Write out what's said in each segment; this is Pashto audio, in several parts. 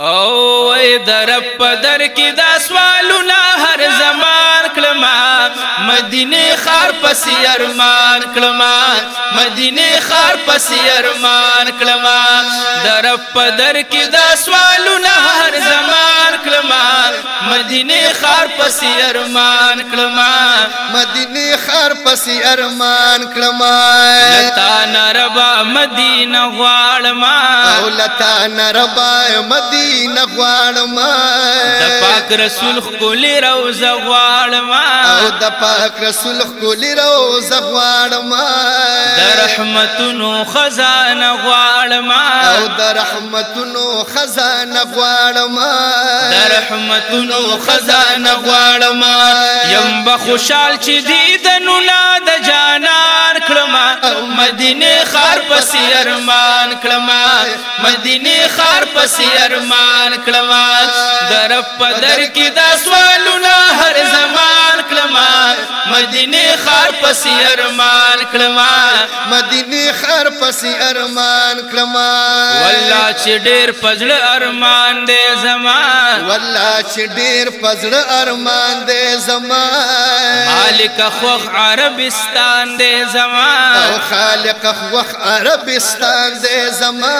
او وای درب پدر کې دا سوالونه هر زمان کلمه مدینه خار پس ارمان کلمه مدینه خار پس ارمان کلمه درب پدر کې دا سوالونه هر زمان کلمه مدینه خار پسې ارمان کلمه مدینه خار پسې ارمان کلمه لتا نربا مدینه غواړما او لتا نربا مدینه غواړما د پاک رسول خولې روزه غواړما او د پاک رسول خولې روزه غواړما د رحمتونو خزانه غواړما او د رحمتونو خزانه غواړما د رحمتونو خزانه غواړم يم به خوشحال چې دې د نولا د جانان کړم مدینه خار پسې ارمان کړم مدینه خار پسې ارمان کړم در په در کې دا سوالونه هر زمان کړم مدینه خار پسې ارمان کړم مدینه خر پسې ارمان کړما والله چې ډېر پزړ ارمان دې زما والله چې ډېر پزړ ارمان دې زما مالک خوخ عربستان دې زما او خالق خوخ عربستان دې زما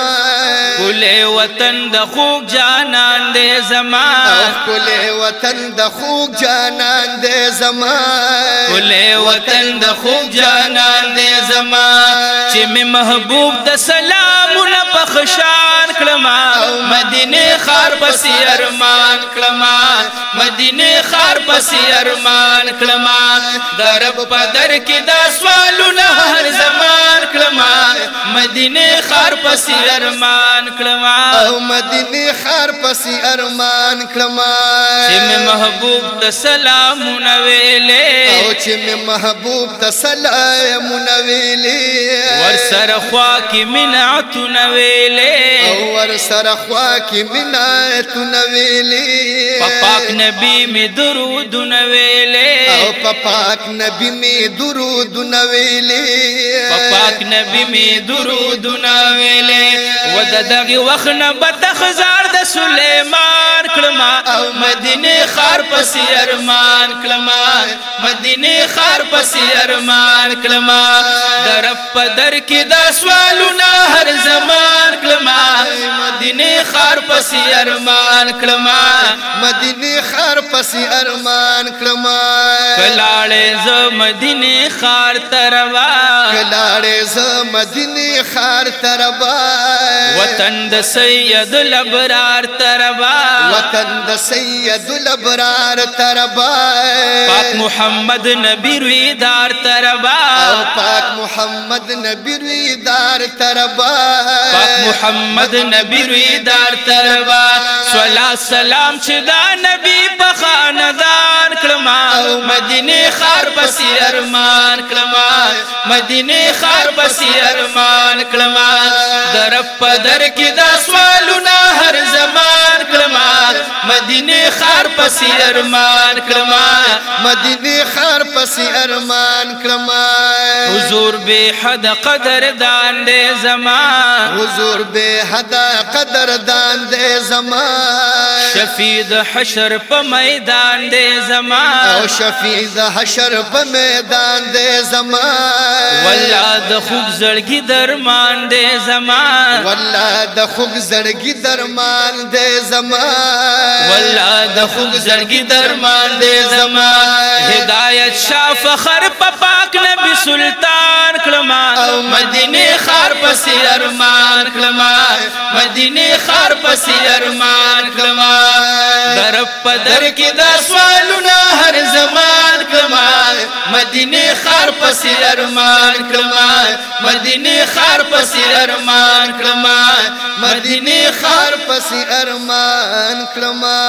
کله وطن د خوږ جانان دې زما او کله وطن د خوږ جانان دې زما کله وطن د خوږ جانان دې زما کړما چې مې محبوب د سلامونه په خوشان کړما مدینه خار پسې ارمان کړما مدینه ار پسې ارمان کلما درب پدر کې دا سوالونه هر زمان کلما مدینه خار پسې ارمان کلما او مدینه خار پسې ارمان کلما چې مې محبوب ته سلامونه ویلې او چې مې محبوب ته سلامونه ویلې ور سره خوا کې منعتونه ویلې او ور سره خوا کې منعتونه ویلې پاک نبی می درود نویلې او په پاک نبی می درود نویلې په پاک نبی می درود نویلې ود دغه وخت نه بتخزار د سليمان کلمه او مدینه خار پس ارمان کلمه مدینه خار پس ارمان کلمه در په در کې د سوالونه هر زمان کلمه مدینه خار پسې ارمان کړما مدینه خار پسې ارمان کړما کلاړې ز مدینه خار تروا اربا پاک محمد نبی رویدار تربا پاک محمد نبی رویدار تربا محمد نبی رویدار تربا صلاح سلام شدہ نبی کلما او مدینه خار پسې ارمان کلما مدینه خار پسې ارمان کلما در په در کې د سوالونه هر زمان کلما مدینه خار پسې ارمان کلما مدینه خار پسې ارمان کړم حضور به حد قدر دان دې زما حضور به حد قدر دان دې زما شفید حشر په میدان دې زما او شفید حشر په میدان دې زما ولاد خوب زړګي درمان دې زما ولاد خوب زړګي درمان دې زما والله د خوږ زړګي درمان دې زما هدایت شاه فخر په پاک نبی سلطان کلمہ او مدینه خار پسې ارمان کلمہ مدینه خار پسې ارمان کلمہ در په در کې د سوالونه هر زمان کلمہ مدینه خار پسې ارمان کړما مدینه خار پسې ارمان کړما مدینه خار پسې ارمان کړما